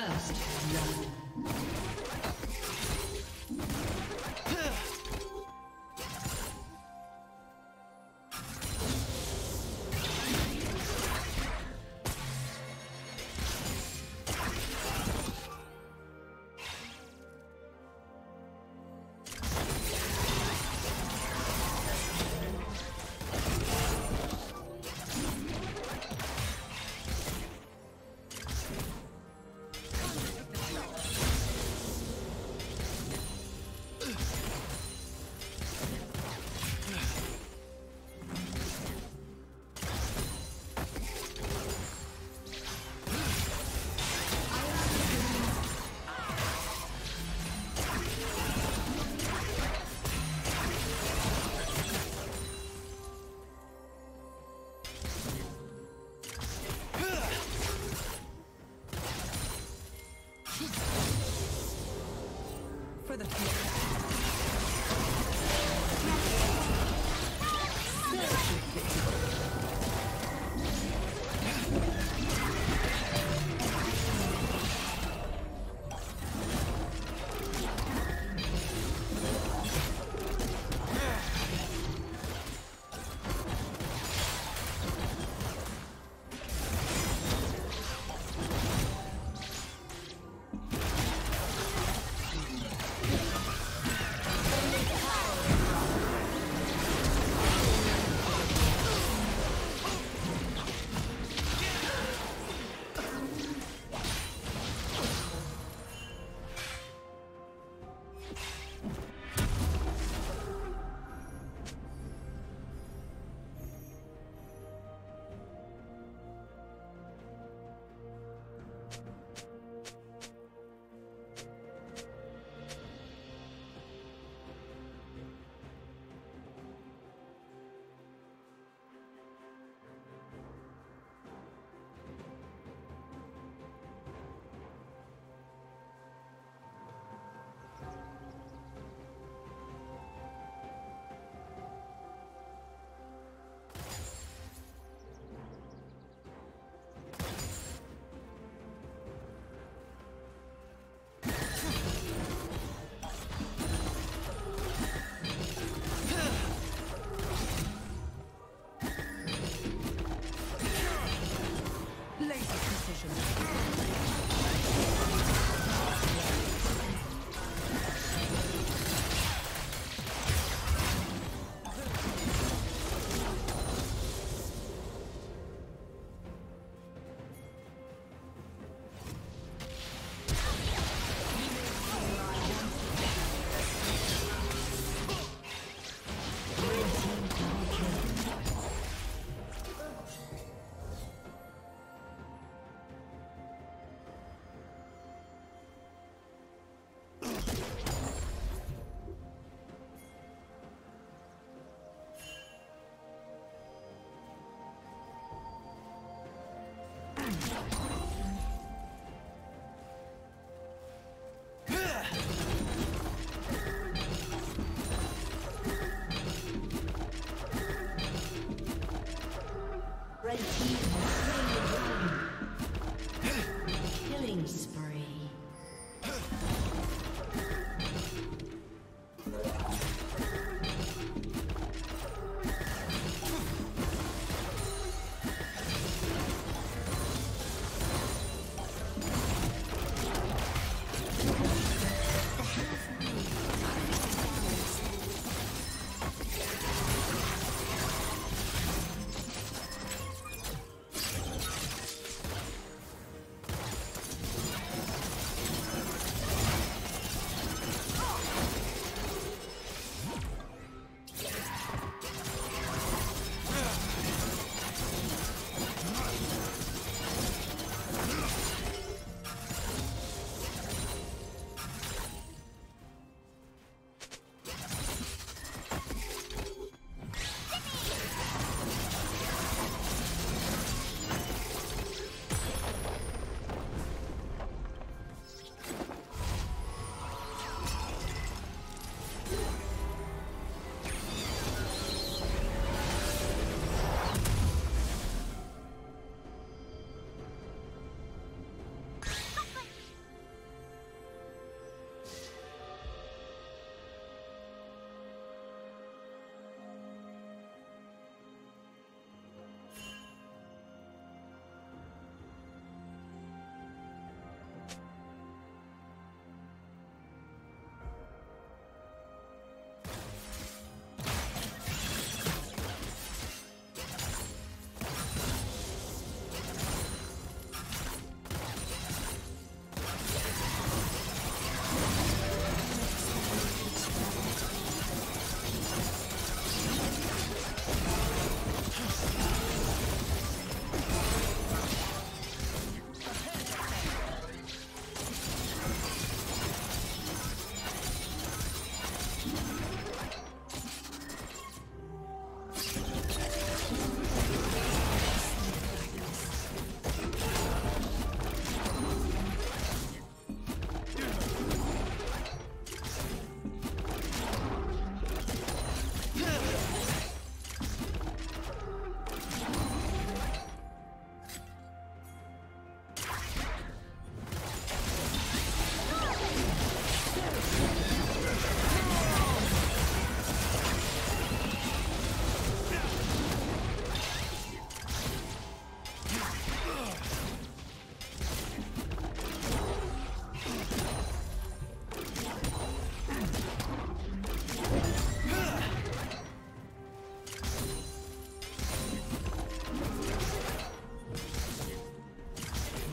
First blood. Execution.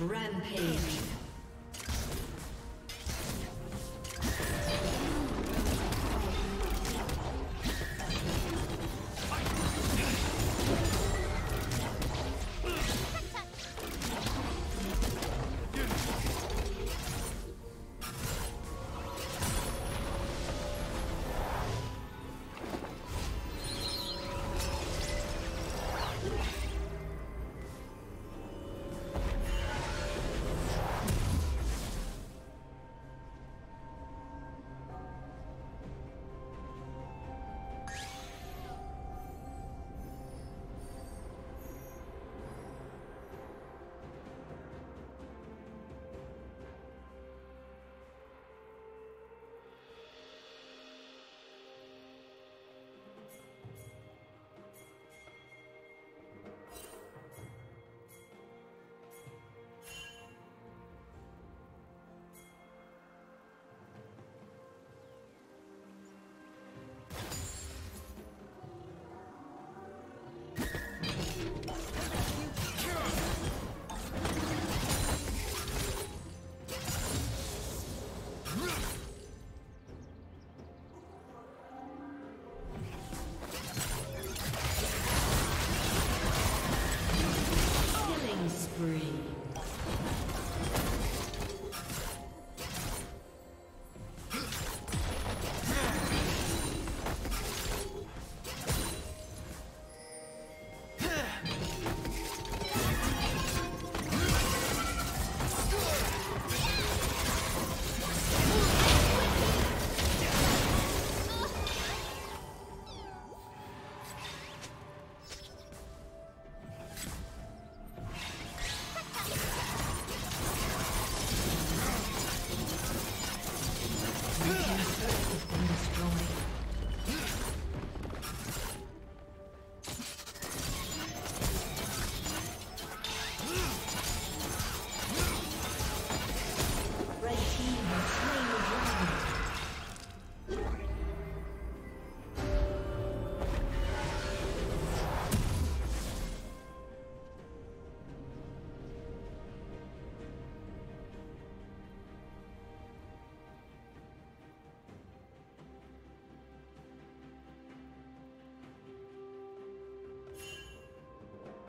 Rampage.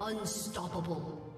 Unstoppable.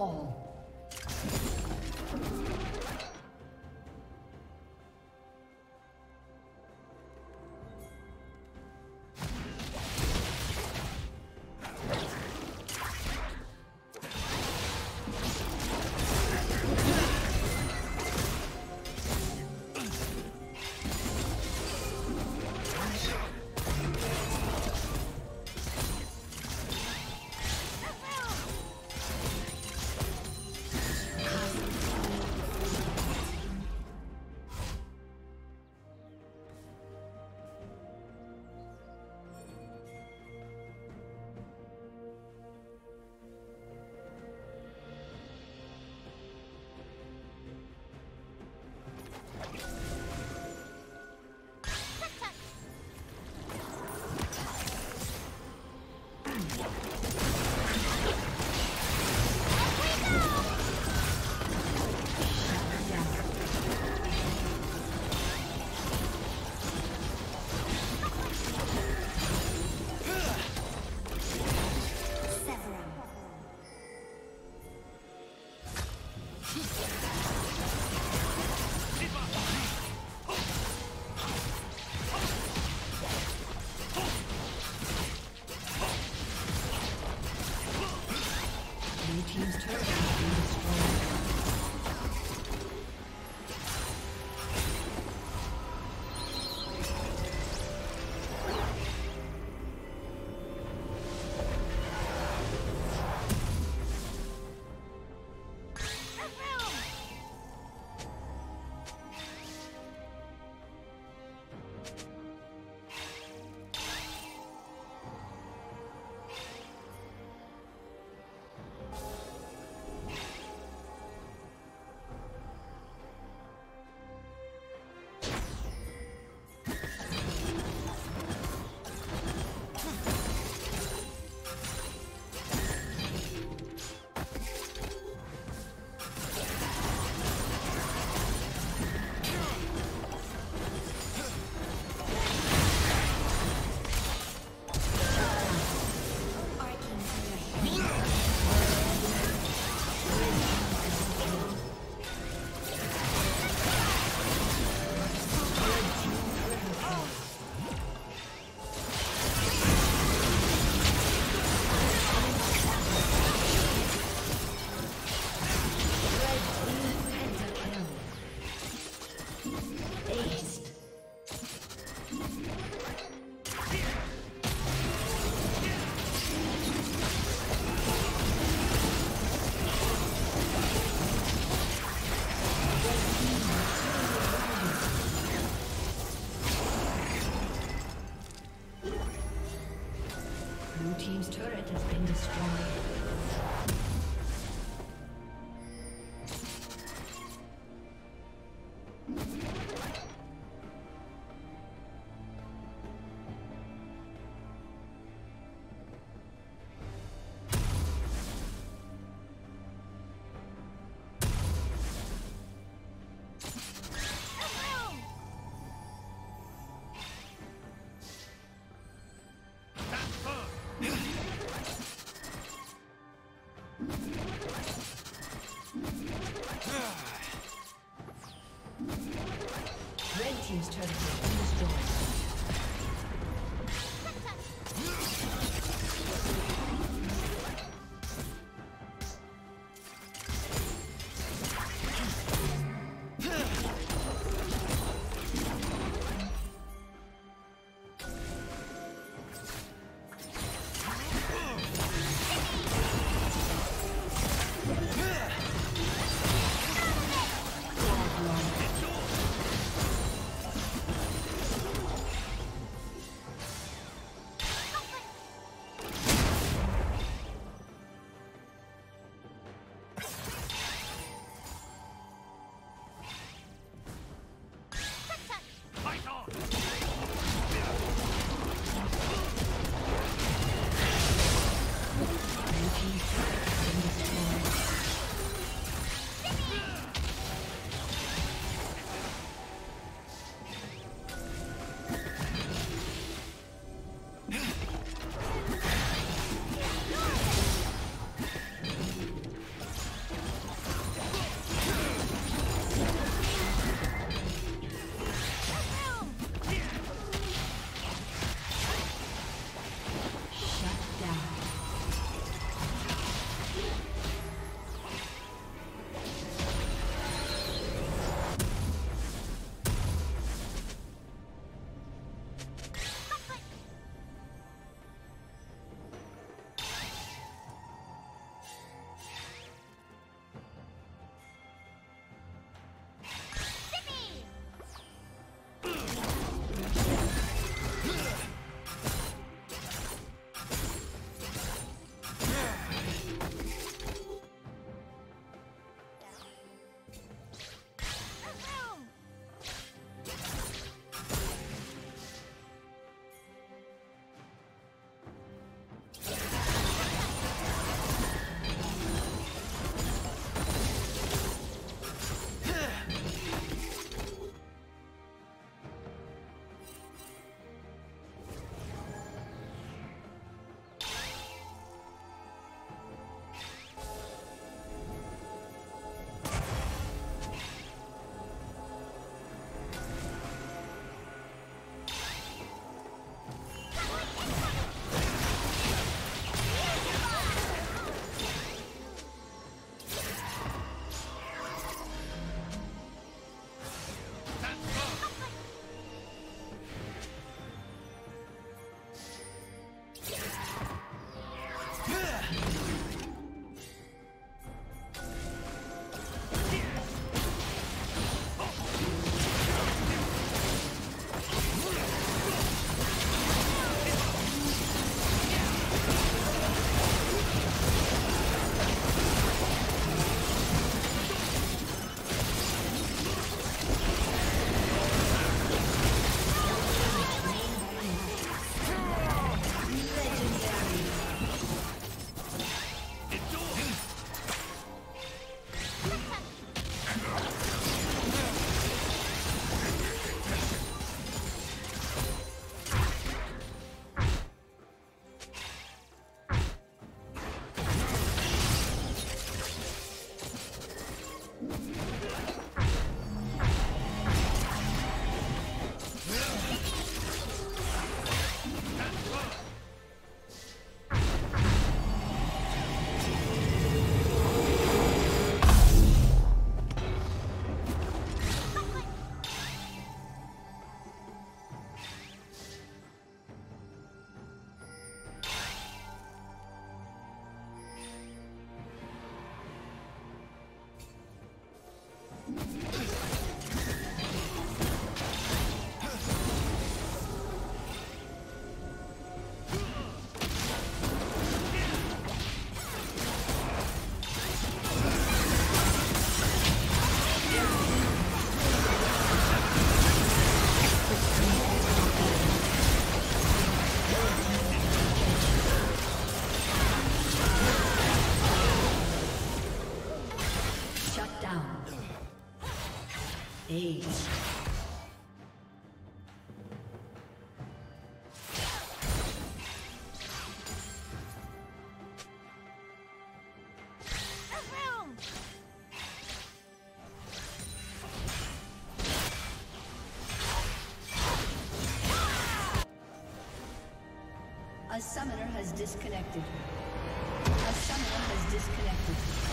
fall. Let's go. engaged. A summoner has disconnected. A summoner has disconnected.